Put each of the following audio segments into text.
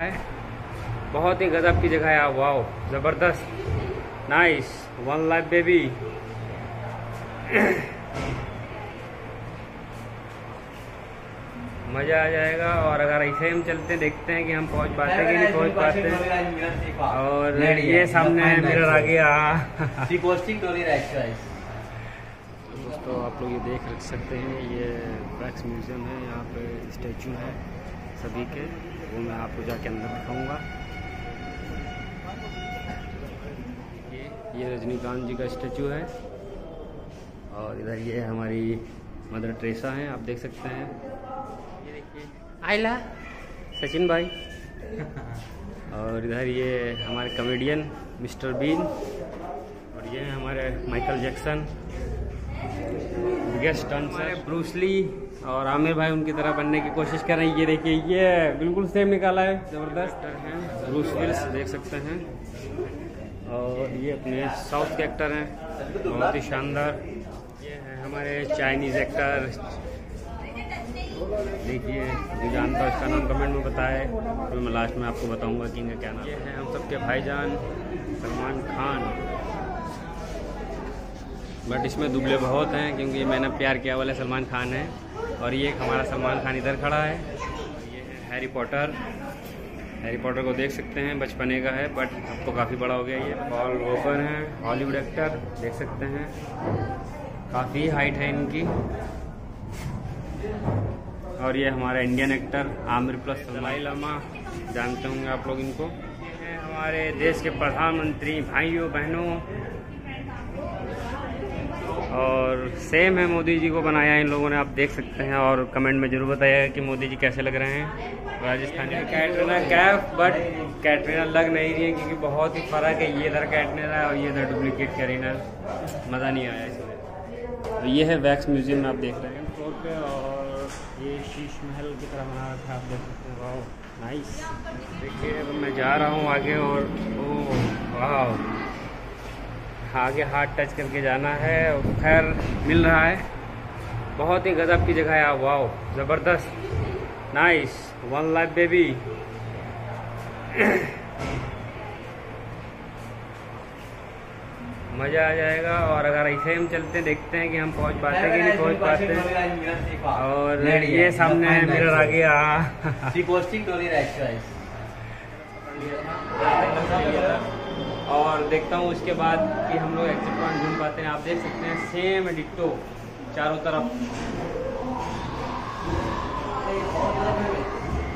है। बहुत ही गजब की जगह है वाओ ज़बरदस्त। नाइस वन लाइफ बेबी मज़ा आ जाएगा और अगर ऐसे हम चलते हैं देखते हैं कि हम पहुँच पाते हैं कि नहीं पहुँच पाते और ये सामने है मिरर आ गया। दोस्तों आप लोग ये देख सकते हैं ये वैक्स म्यूज़ियम है यहाँ पे स्टैचू है। सभी के, वो मैं आपको जाके अंदर दिखाऊँगा। ये ये रजनीकांत जी का स्टेचू है। और इधर ये हमारी मदर ट्रेसा हैं, आप देख सकते हैं। ये देखिए, आयला, सचिन भाई। और इधर ये हमारे कॉमेडियन मिस्टर बीन। और ये हमारे Michael Jackson. Biggest dancer Bruce Lee और आमिर भाई उनकी तरह बनने की कोशिश कर रहे हैं। ये देखिए ये बिल्कुल सेम निकाला है। ज़बरदस्त। हैं। ब्रूस विल्स देख सकते हैं। और ये अपने साउथ के एक्टर हैं। बहुत ही शानदार। ये हैं हमारे चाइनीज़ एक्टर देखिए जो जानता है उसका नाम कमेंट में बताए फिर मैं लास्ट में आपको बताऊँगा कि इनका क्या नाम ये है हम सबके भाईजान सलमान खान। बट इसमें दुबले बहुत हैं क्योंकि मैंने प्यार किया वाले सलमान खान है और ये हमारा सलमान खान इधर खड़ा है। ये है हैरी पॉटर हैरी पॉटर को देख सकते हैं, बचपने का है, बट अब तो काफ़ी बड़ा हो गया ये। पॉल वॉकर हैं हॉलीवुड एक्टर देख सकते हैं। काफ़ी हाइट है इनकी। और ये हमारा Indian actor Aamir plus Dalai Lama, जानते होंगे आप लोग इनको। हमारे देश के प्रधानमंत्री भाइयों, बहनों। और सेम है मोदी जी को बनाया, इन लोगों ने, आप देख सकते हैं, और कमेंट में ज़रूर बताइएगा कि मोदी जी कैसे लग रहे हैं। राजस्थानी कैटरीना कैफ बट कैटरीना लग नहीं रही है क्योंकि बहुत ही फ़र्क है, ये इधर कैटरीना और ये इधर डुप्लीकेट कैरीना मज़ा नहीं आया इसमें। तो ये है वैक्स म्यूज़ियम में आप देख रहे हैं। फ्लोर पे और ये शीश महल की तरह बना रखा है, आप देख सकते हैं। वाह नाइस देखिए मैं जा रहा हूँ आगे और ओ वाह आगे हाथ टच करके जाना है और खैर मिल रहा है। बहुत ही गजब की जगह है आप वाओ ज़बरदस्त। नाइस वन लाइफ बेबी मज़ा आ जाएगा और अगर ऐसे हम चलते देखते हैं कि हम पहुँच पाते हैं कि नहीं पहुँच पाते। और ये सामने है मिरर आ गया। और देखता हूँ उसके बाद कि हम लोग एग्जिट पॉइंट ढूंढ पाते हैं। आप देख सकते हैं सेम डिट्टो चारों तरफ़।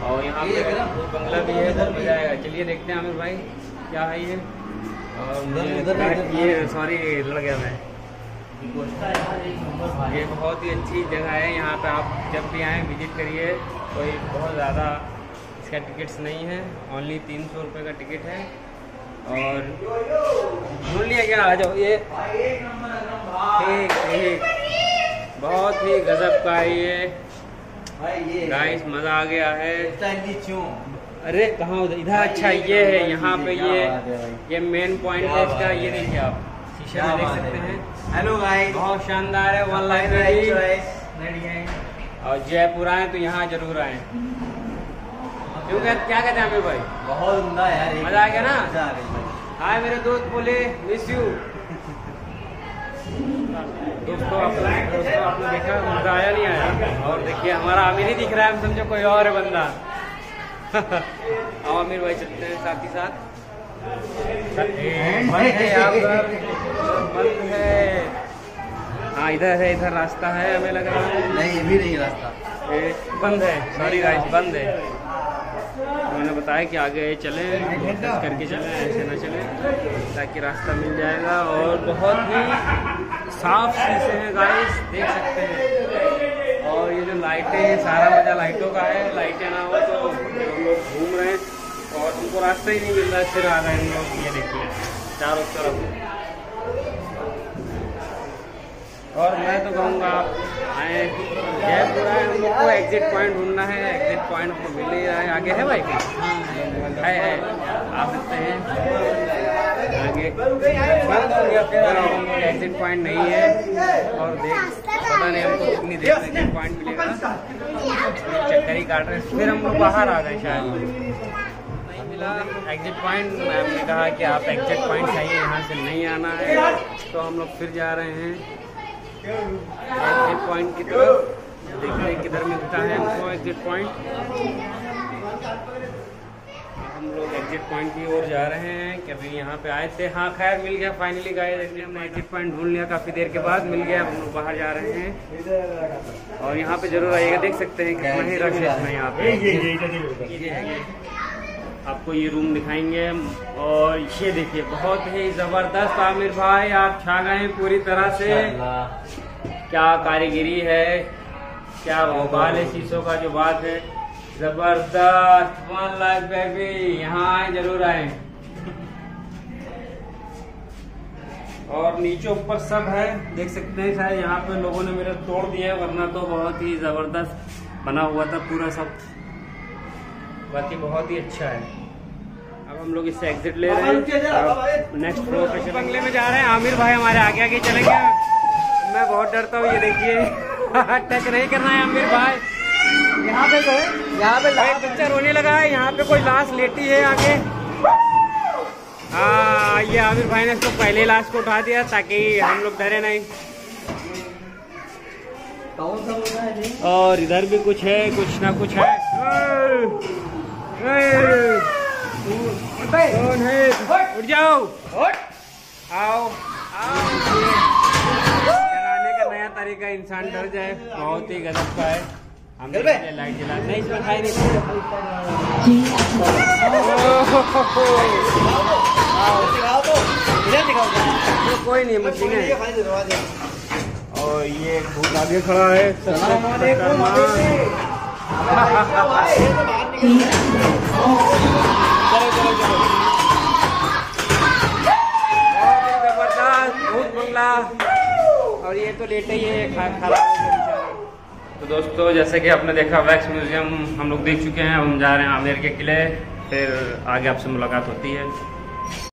और यहाँ पे बंगला भी है बहुत मज़ा आएगा। चलिए देखते हैं आमिर भाई क्या है ये? और ये सॉरी लड़ गया मैं। ये बहुत ही अच्छी जगह है। यहाँ पे आप जब भी आएँ विज़िट करिए। कोई बहुत ज़्यादा इसका टिकट्स नहीं है। ओनली तीन सौ रुपये का टिकट है। और ढूंढ लिया क्या आ जाओ ये। ठीक ठीक। बहुत ही गजब का है ये। गाइस मज़ा आ गया है। अरे कहाँ उधर इधर अच्छा ये है यहाँ पे ये ये मेन पॉइंट है इसका ये देखिए आप। शीशे में देख सकते हैं। हेलो गाइस बहुत शानदार है वन लाइब्रेरी और जयपुर आए तो यहाँ ज़रूर आए। क्यों क्या क्या कहते हैं अमीर भाई? बहुत उमदा यार मज़ा आ गया ना? मज़ा आ रही हाय मेरे दोस्त बोले मिस यू दोस्तों आप दोस्तों आपने देखा मज़ा आया नहीं आया? और देखिए हमारा आमिर ही दिख रहा है हम समझो कोई और है बंदा। आओ आमिर भाई चलते हैं साथ ही साथ। बंद है बंद है। हाँ इधर है इधर रास्ता है हमें लग रहा है। नहीं ये भी नहीं रास्ता। बंद है सॉरी गाइस बंद है। मैंने बताया कि आगे चलें करके चलें, ऐसे ना चलें, ताकि रास्ता मिल जाएगा और बहुत ही साफ़ शीशे हैं गाइस देख सकते हैं। और ये जो लाइटें हैं, सारा मज़ा लाइटों का है लाइटें ना हो तो हम लोग घूम रहे हैं और उनको रास्ता ही नहीं मिल रहा है फिर आ रहे हैं हम लोग, ये देखिए, चारों तरफ़। और मैं तो कहूँगा आप आए जयपुर आए हम लोग को एग्जिट पॉइंट ढूंढना है एग्जिट पॉइंट हमको मिल नहीं रहा है। आगे है भाई है। है आ सकते हैं। आगे। बंद हो गया फिर। एग्जिट पॉइंट नहीं है। और देख पता नहीं हमको कितनी देर एग्जिट पॉइंट मिलेगा। चक्कर ही काट रहे हैं। फिर हम लोग बाहर आ गए शायद। मिला एग्जिट पॉइंट मैम ने कहा कि आप एग्जिट पॉइंट चाहिए यहाँ से नहीं आना है। तो हम लोग फिर जा रहे हैं। एग्जिट पॉइंट की तरफ़। देखते हैं किधर मिलता है हमको एग्जिट पॉइंट। हम लोग एग्जिट पॉइंट की ओर जा रहे हैं कि अभी यहाँ पे आए थे। हाँ खैर मिल गया फाइनली गाय हमने एग्जिट पॉइंट ढूंढ लिया काफ़ी देर के बाद। मिल गया हम लोग बाहर जा रहे हैं। और यहाँ पे ज़रूर आइएगा देख सकते हैं कितना ही रश है यहाँ पे। आपको ये रूम दिखाएँगे और ये देखिए बहुत ही ज़बरदस्त आमिर भाई आप छा गए पूरी तरह से। क्या कारीगरी है क्या भोपाल है शीशों का जो बात है। ज़बरदस्त वन लाख बेबी यहाँ आए ज़रूर आए। और नीचे ऊपर सब है देख सकते हैं शायद यहाँ पे लोगों ने मेरा तोड़ दिया है वरना तो बहुत ही ज़बरदस्त बना हुआ था पूरा सब। बाकी बहुत ही अच्छा है। अब हम लोग इससे एग्जिट ले रहे हैं। नेक्स्ट फ्लोर पे बंगले में जा रहे हैं आमिर भाई हमारे आगे आगे चलेंगे मैं बहुत डरता हूँ ये देखिए। टच नहीं करना है आमिर भाई। यहाँ पे तो यहाँ पे भाई बच्चा रोने लगा है यहाँ पे कोई लाश लेटी है आगे। हाँ ये आमिर भाई ने इसको पहले लाश को उठा दिया ताकि हम लोग डरे नहीं। है? और इधर भी कुछ है कुछ ना कुछ है। उठ जाओ आओ आओ डराने का नया तरीका इंसान डर जाए बहुत ही गजब का है हम लाइट जला नहीं इसमें खाई नहीं कोई नहीं मशीन है और ये भूत आगे खड़ा है। और ये तो लेटे ही है। तो दोस्तों, जैसे कि आपने देखा, वैक्स म्यूज़ियम हम लोग देख चुके हैं, हम जा रहे हैं आमेर के किले, फिर आगे आपसे मुलाकात होती है